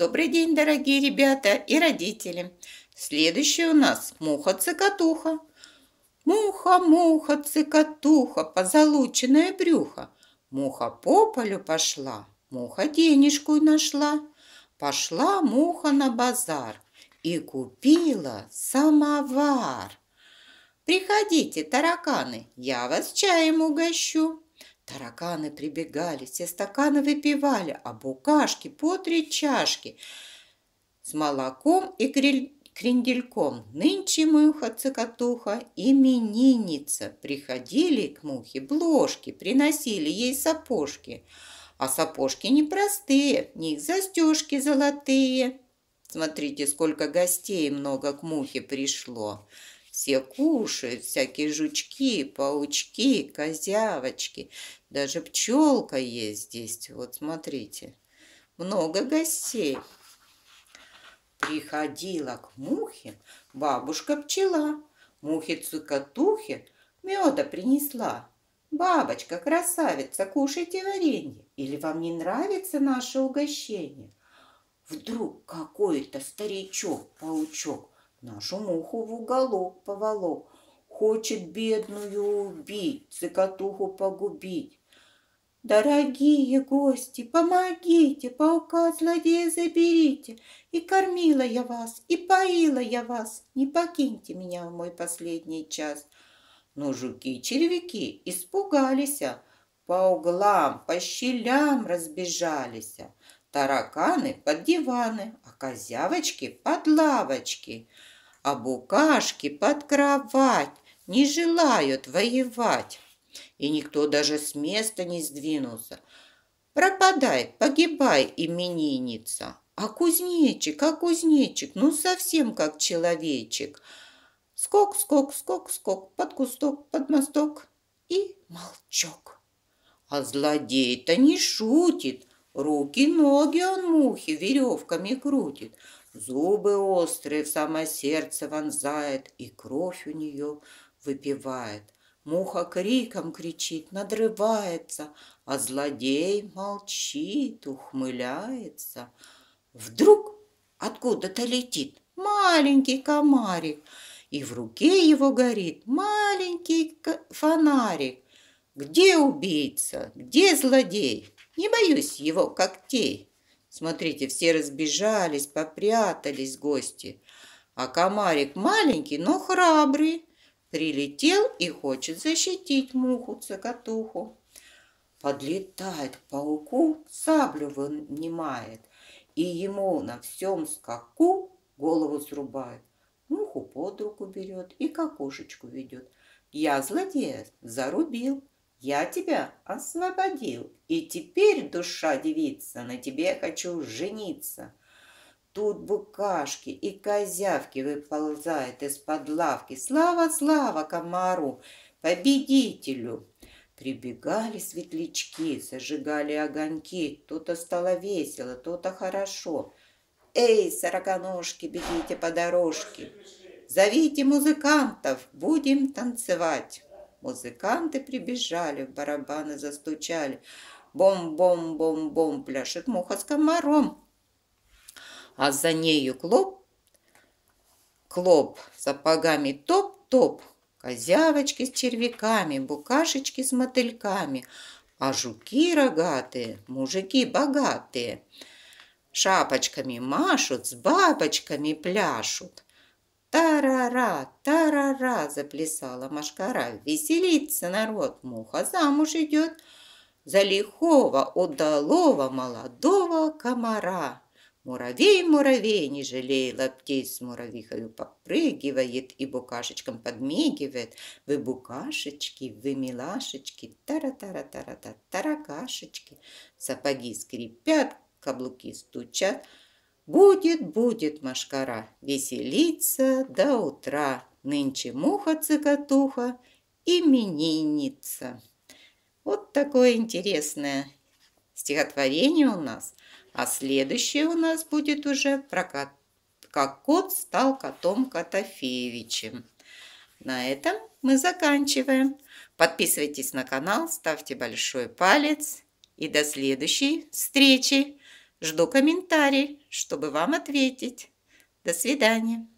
Добрый день, дорогие ребята и родители. Следующий у нас муха-цикатуха. Муха-муха, цикатуха, позолоченное брюхо. Муха по полю пошла, муха денежку нашла. Пошла муха на базар и купила самовар. Приходите, тараканы, я вас чаем угощу. Тараканы прибегали, все стаканы выпивали, а букашки по три чашки с молоком и крендельком. Нынче муха-цокотуха именинница. Приходили к мухе бложки, приносили ей сапожки. А сапожки непростые, в них застежки золотые. Смотрите, сколько гостей много к мухе пришло. Все кушают, всякие жучки, паучки, козявочки. Даже пчелка есть здесь. Вот смотрите, много гостей. Приходила к мухе бабушка-пчела. Мухе-цикатухе меда принесла. Бабочка, красавица, кушайте варенье. Или вам не нравится наше угощение? Вдруг какой-то старичок-паучок Нашу муху в уголок поволок. Хочет бедную убить, цикатуху погубить. Дорогие гости, помогите, паука злодея заберите. И кормила я вас, и поила я вас. Не покиньте меня в мой последний час. Но жуки-червяки испугались, по углам, по щелям разбежались. Тараканы под диваны, а козявочки под лавочки – а букашки под кровать не желают воевать. И никто даже с места не сдвинулся. Пропадай, погибай, именинница. А кузнечик, а кузнечик, ну совсем как человечек. Скок, скок, скок, скок, под кусток, под мосток и молчок. А злодей-то не шутит, руки-ноги он мухи веревками крутит. Зубы острые в самое сердце вонзает, И кровь у нее выпивает. Муха криком кричит, надрывается, А злодей молчит, ухмыляется. Вдруг откуда-то летит маленький комарик, И в руке его горит маленький фонарик. Где убийца? Где злодей? Не боюсь его когтей. Смотрите, все разбежались, попрятались гости. А комарик маленький, но храбрый. Прилетел и хочет защитить муху-цокотуху. Подлетает к пауку, саблю вынимает, и ему на всем скаку голову срубает. Муху под руку берет и к окошечку ведет. Я злодея зарубил, я тебя освободил, и теперь, душа девица, на тебе хочу жениться. Тут букашки и козявки выползают из-под лавки. Слава, слава комару, победителю! Прибегали светлячки, зажигали огоньки. То-то стало весело, то-то хорошо. Эй, сороконожки, бегите по дорожке. Зовите музыкантов, будем танцевать. Музыканты прибежали, барабаны застучали. Бом-бом-бом-бом, пляшет муха с комаром. А за нею клоп, клоп, сапогами топ-топ. Козявочки с червяками, букашечки с мотыльками, а жуки рогатые, мужики богатые. Шапочками машут, с бабочками пляшут. Тарара, тарара, заплясала машкара. Веселится народ, муха замуж идет за лихого, удалого, молодого комара. Муравей, муравей, не жалей лаптей с муравьихою попрыгивает и букашечкам подмигивает. Вы букашечки, вы милашечки, тара-тара-тара-та, таракашечки. Сапоги скрипят, каблуки стучат, Будет, будет машкара, веселиться до утра. Нынче муха-цикатуха, именинница. Вот такое интересное стихотворение у нас. А следующее у нас будет уже про кот, как кот стал котом Котофеевичем. На этом мы заканчиваем. Подписывайтесь на канал, ставьте большой палец. И до следующей встречи! Жду комментарий, чтобы вам ответить. До свидания.